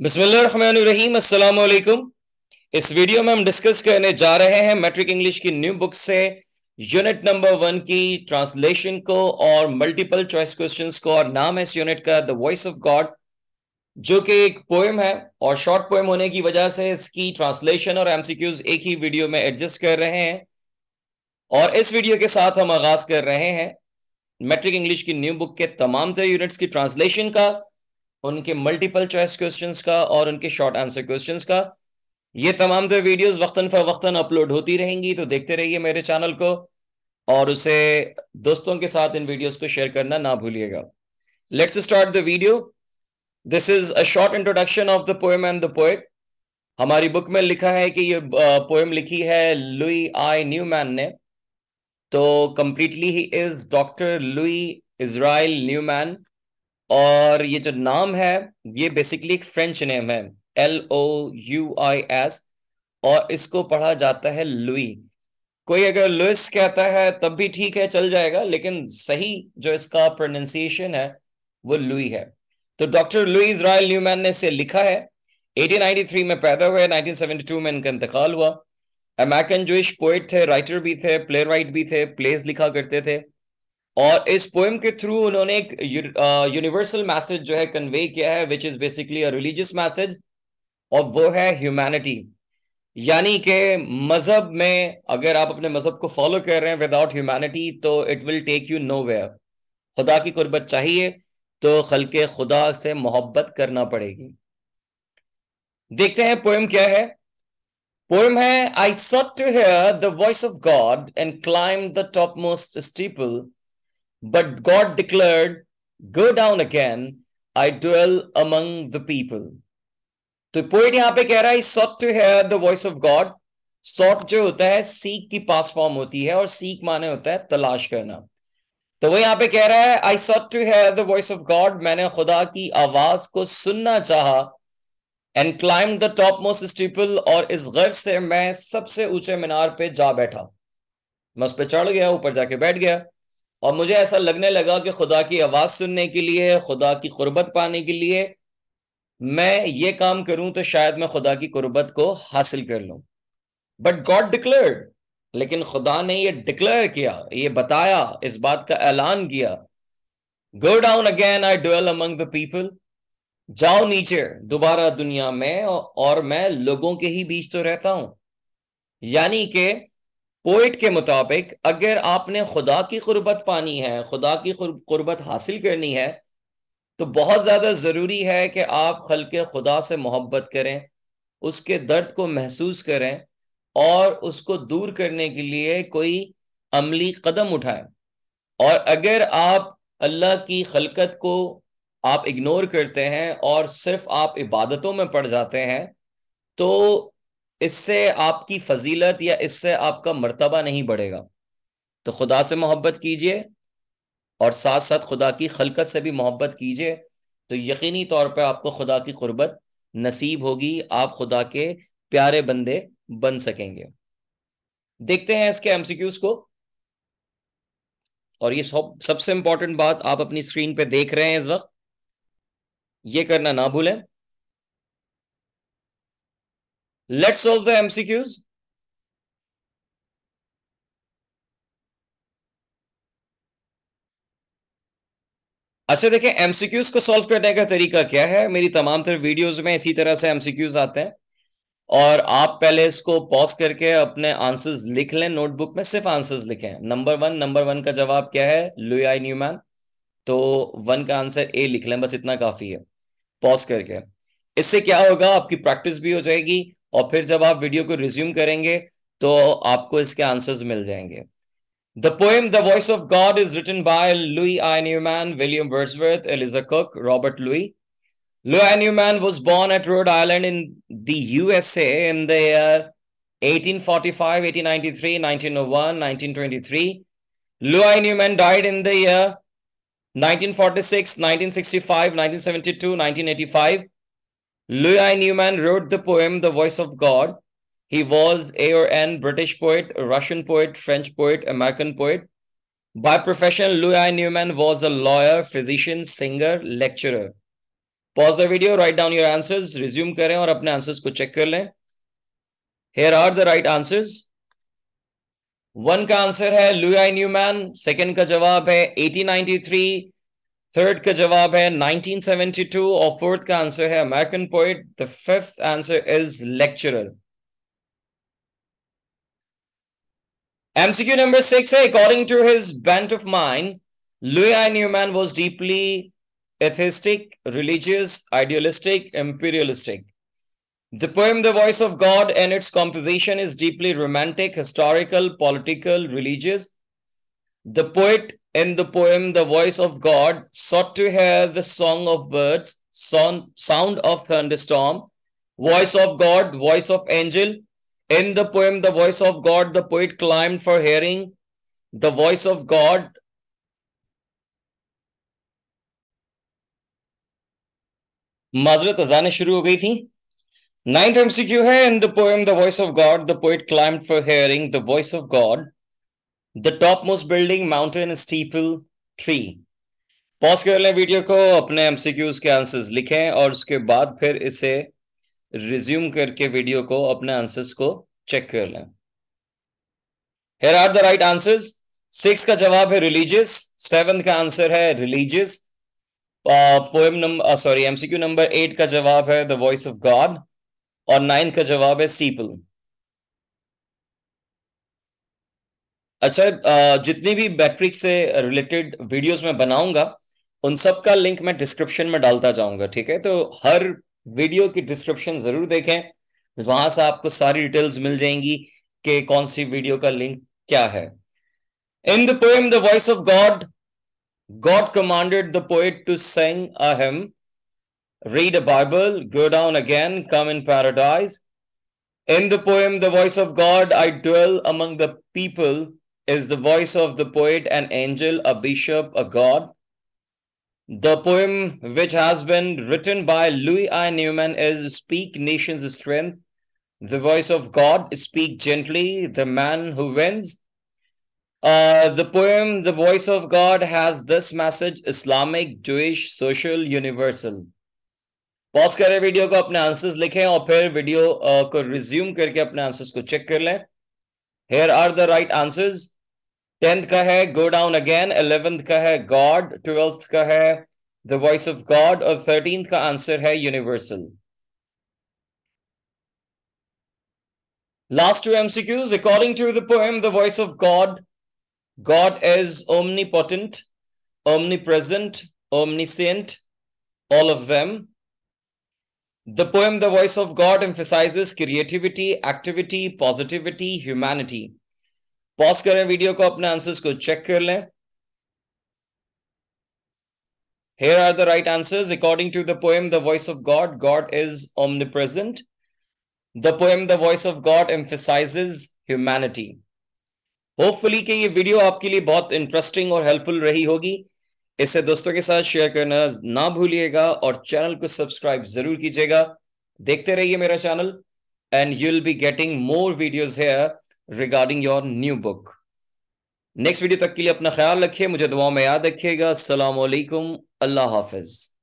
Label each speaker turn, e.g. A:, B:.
A: अस्सलाम वालेकुम इस वीडियो में हम डिस्कस करने जा रहे हैं मैट्रिक इंग्लिश की न्यू बुक से, यूनिट नंबर वन की ट्रांसलेशन को और मल्टीपल चॉइस क्वेश्चंस को, और नाम है इस यूनिट का, द वॉइस ऑफ़ गॉड, जो कि एक पोएम है, और शॉर्ट पोएम होने की वजह से इसकी ट्रांसलेशन और एमसीक्यूज एक ही वीडियो में एडजस्ट कर रहे हैं। और इस वीडियो के साथ हम आगाज़ कर रहे हैं मैट्रिक इंग्लिश की न्यू बुक के तमाम यूनिट्स की ट्रांसलेशन का उनके मल्टीपल चॉइस क्वेश्चंस का और उनके शॉर्ट आंसर क्वेश्चंस का। ये तमाम तरह वीडियोस वक्तन फवक्तन अपलोड होती रहेंगी तो देखते रहिए मेरे चैनल को और उसे दोस्तों के साथ इन वीडियोस को शेयर करना ना भूलिएगा। Let's start the video this is a short introduction of the poem and the poet हमारी बुक में लिखा है कि ये पोएम लिखी है लुई आई न्यू मैन ने। तो completely he is doctor Louis Israel Newman और ये जो नाम है, ये बेसिकली एक फ्रेंच नेम है L O U I S और इसको पढ़ा जाता है लुई कोई अगर लुइस कहता है, तब भी ठीक है, चल जाएगा, लेकिन सही जो इसका प्रोनाउंसिएशन है, वो लुई है। तो डॉक्टर लुई रॉयल न्यूमैन ने इसे लिखा है। 1893 में पैदा हुए 1972 में इनका इंतकाल हुआ। अमेरिकन जोइश पोइट थे राइटर भी थे प्ले राइट भी थे प्लेस लिखा करते थे। और इस पोएम के थ्रू उन्होंने एक यूनिवर्सल मैसेज जो है कन्वे किया है which is basically a religious message और वो है ह्यूमैनिटी यानी कि मज़हब में अगर आप अपने मज़हब को फॉलो कर रहे हैं विदाउट ह्यूमैनिटी तो it will take you no खुदा की कुर्बत चाहिए तो खलके खुदा से मोहब्बत करना पड़ेगी. देखते हैं पोएम क्या है. पोएम है I sought to hear the voice of God and climb the top most steeple But God declared, Go down again, I dwell among the people. तो पोइट यहाँ पे कह रहा है sought to hear the voice of God sought जो होता है seek की पास फॉर्म होती है और सीक माने होता है तलाश करना. तो वो यहाँ पे कह रहा है I sought to hear the voice of God मैंने खुदा की आवाज़ को सुनना चाहा and climb the top most steeple और इस गर्ज से मैं सबसे ऊँचे मीनार पे जा बैठा. मैं उस पर चढ़ गया ऊपर जाके बैठ गया। और मुझे ऐसा लगने लगा कि खुदा की आवाज़ सुनने के लिए, खुदा की कुर्बत पाने के लिए, मैं ये काम करूँ तो शायद मैं खुदा की कुर्बत को हासिल कर लूँ। बट गॉड डिक्लेयर्ड लेकिन खुदा ने ये डिक्लेयर किया, ये बताया, इस बात का ऐलान किया go down again I dwelt among the people जाओ नीचे दोबारा दुनिया में, और मैं लोगों के ही बीच तो रहता हूँ। यानी कि पोइट के मुताबिक, अगर आपने खुदा की कुर्बत पानी है, खुदा की कुर्बत हासिल करनी है तो बहुत ज़्यादा ज़रूरी है कि आप खल के खुदा से मोहब्बत करें, उसके दर्द को महसूस करें, और उसको दूर करने के लिए कोई अमली कदम उठाएँ। और अगर आप अल्लाह की खलकत को आप इग्नोर करते हैं और सिर्फ़ आप इबादतों में पड़ जाते हैं तो इससे आपकी फजीलत या इससे आपका मर्तबा नहीं बढ़ेगा। तो खुदा से मोहब्बत कीजिए और साथ साथ खुदा की खलकत से भी मोहब्बत कीजिए। तो यकीनी तौर पर आपको खुदा की कुर्बत नसीब होगी, आप खुदा के प्यारे बंदे बन सकेंगे। देखते हैं इसके एमसीक्यूज को। और ये सब, सबसे इंपॉर्टेंट बात आप अपनी स्क्रीन पे देख रहे हैं इस वक्त। ये करना ना भूलें। Let's solve the MCQs. अच्छा देखें एमसीक्यूज को सॉल्व करने का तरीका क्या है? मेरी तमाम तरह वीडियोस में इसी तरह से एमसीक्यूज आते हैं। और आप पहले इसको पॉज करके अपने आंसर्स लिख लें। नोटबुक में सिर्फ़ आंसर्स लिखें। नंबर वन नंबर वन का जवाब क्या है? लुई न्यूमैन तो वन का आंसर ए लिख लें। बस इतना काफ़ी है। पॉज करके। इससे क्या होगा? आपकी प्रैक्टिस भी हो जाएगी। और फिर जब आप वीडियो को रिज्यूम करेंगे तो आपको इसके आंसर्स मिल जाएँगे। The poem the voice of God is written by Louis I Newman William Wordsworth Eliza Cook Robert Louis Louis Newman was born at Rhode Island in the USA in the year 1845, 1893, 1901, 1923. Louis Newman died in the year 1946, 1965, 1972, 1985. Louis Newman wrote the poem The Voice of God. He was A or N British poet, Russian poet, French poet, American poet. By profession, Louis Newman was a lawyer, physician, singer, lecturer. Pause the video write down your answers resume करें और अपने answers को check कर लें here are the right answers one का answer है Louis Newman second का जवाब है 1893 थर्ड का जवाब है 1972 और फोर्थ का आंसर है American poet the fifth answer is lecturer MCQ number six, according to his bent of mind, Louis I. Newman was deeply atheistic, religious, idealistic, imperialistic. The poem The Voice of God and its composition is deeply romantic, historical, political, religious. The poet in the poem The Voice of God sought to hear the song of birds, sound, sound of thunderstorm, voice of God, voice of angel, in the poem, The Voice of God, the poet climbed for hearing the voice of God. माजरत अजाने शुरू हो गई थी ninth MCQ है in the poem the voice of God the poet claimed for hearing the voice of God The top most building mountain steeple tree pause कर लें video को, अपने एमसीक्यूज के आंसर्स लिखें और उसके बाद फिर इसे रिज्यूम करके वीडियो को, अपने आंसर्स को चेक कर लें। Here are the right answers six का जवाब है रिलीजियस सेवन का आंसर है religious poem number sorry MCQ number eight का जवाब है द वॉइस ऑफ़ गॉड और नाइन का जवाब है सीपल अच्छा जितनी भी बैट्रिक से रिलेटेड वीडियोस में बनाऊँगा उन सब का लिंक मैं डिस्क्रिप्शन में डालता जाऊँगा ठीक है? तो हर वीडियो की डिस्क्रिप्शन ज़रूर देखें। वहाँ से आपको सारी डिटेल्स मिल जाएँगी कि कौन सी वीडियो का लिंक क्या है। In the poem the voice of God God commanded the poet to sing a hymn read a Bible, go down again, come in paradise. In the poem, The Voice of God, I dwell among the people, is the voice of the poet, an angel, a bishop, a god. The poem, which has been written by Louis I. Newman, is Speak Nation's Strength, The Voice of God, Speak Gently, The Man Who Wins. Uh, the poem, The Voice of God, has this message Islamic, Jewish, social, universal. Pause करें video को अपने answers लिखें और फिर video uh, को resume करके अपने answers को चेक कर लें here are the right answers tenth का है गो डाउन अगेन इलेवेंथ का है गॉड ट्वेल्थ का है द वॉइस ऑफ गॉड और थर्टींथ का आंसर है universal Last two MCQs. According to the poem, The Voice of God, God is omnipotent, omnipresent, omniscient, all of them. The poem, The Voice of God, emphasizes creativity, activity, positivity, humanity. Pause करें video को अपने answers को check कर लें Here are the right answers. According to the poem The Voice of God, God is omnipresent. The poem The Voice of God emphasizes humanity. Hopefully कि ये video आपके लिए बहुत इंटरेस्टिंग और हेल्पफुल रही होगी इसे दोस्तों के साथ शेयर करना ना भूलिएगा और चैनल को सब्सक्राइब ज़रूर कीजिएगा देखते रहिए मेरा channel and you will be getting more videos here regarding your new book next video तक के लिए अपना ख्याल रखिए, मुझे दुआ में याद रखिएगा। असलकुम अल्लाह हाफिज।